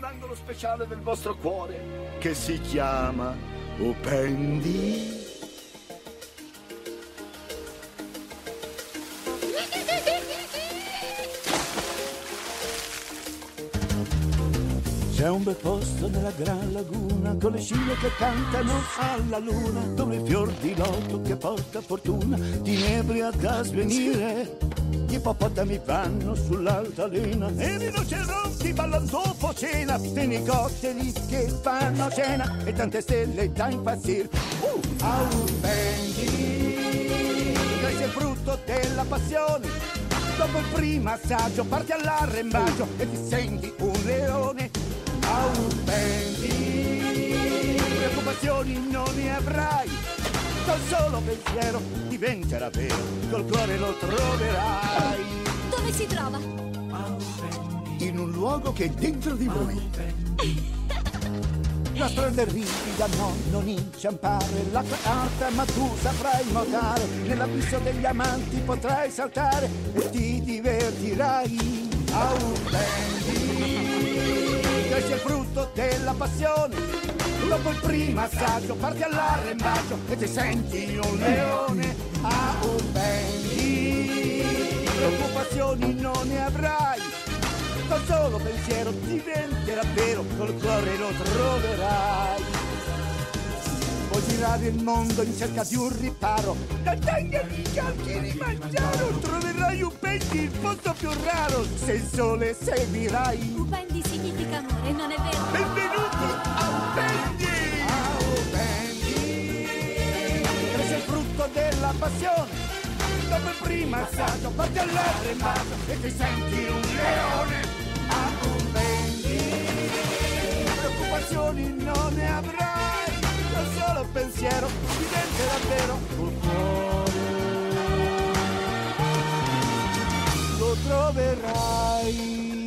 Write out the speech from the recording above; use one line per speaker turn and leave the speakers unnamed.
un angolo speciale del vostro cuore che si chiama Upendi. C'è un bel posto nella gran laguna con le scimmie che cantano alla luna, dove i fior di loto che porta fortuna ti nebria da svenire. Gli ippopotami vanno sull'altalena e i rinoceronti ballano dopo cena, fenicotteri che fanno cena e tante stelle da impazzire. Uh, Aupendi, cresce il frutto della passione. Dopo il primo assaggio parti all'arrembaggio e ti senti un leone. Aupendi, preoccupazioni non ne avrai. Col solo pensiero diventerà vero, col cuore lo troverai.
Dove si trova?
In un luogo che è dentro di voi. La strada è ripida, no, non inciampare, l'acqua è alta ma tu saprai nuotare, nell'abisso degli amanti potrai saltare e ti divertirai. Aupendi, cresce il frutto della passione, dopo il primo assaggio parti all'arrembaggio e ti senti un leone. Aupendi, preoccupazioni non ne avrai, col solo pensiero diventerà vero, col cuore lo troverai girare il mondo in cerca di un riparo. Da taglia di calchi mangiaro troverai un pendi, il posto più raro. Se il sole seguirai.
Upendi significa amore, non è vero?
Benvenuti a Upendi! A Upendi! Preso il frutto della passione. Dopo il primo assaggio, parte all'arrembato e ti senti un leone. A Upendi! Preoccupazioni non ne avrai. al solo pensiero diventa davvero col cuore. Lo troverai.